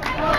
Oh!